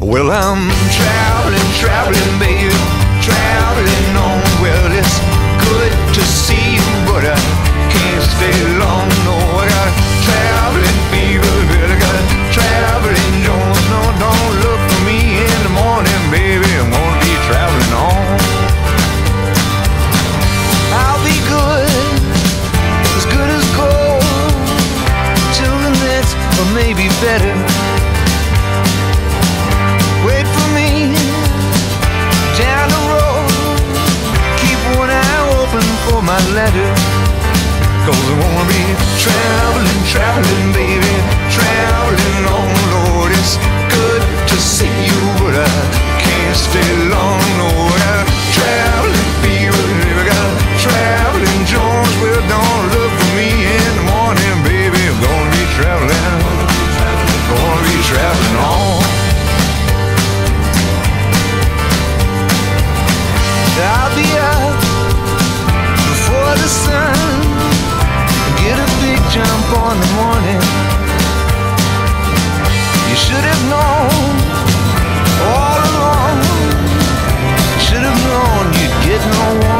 Well, I'm my letter. Cause I wanna be traveling, traveling, baby. There's no one.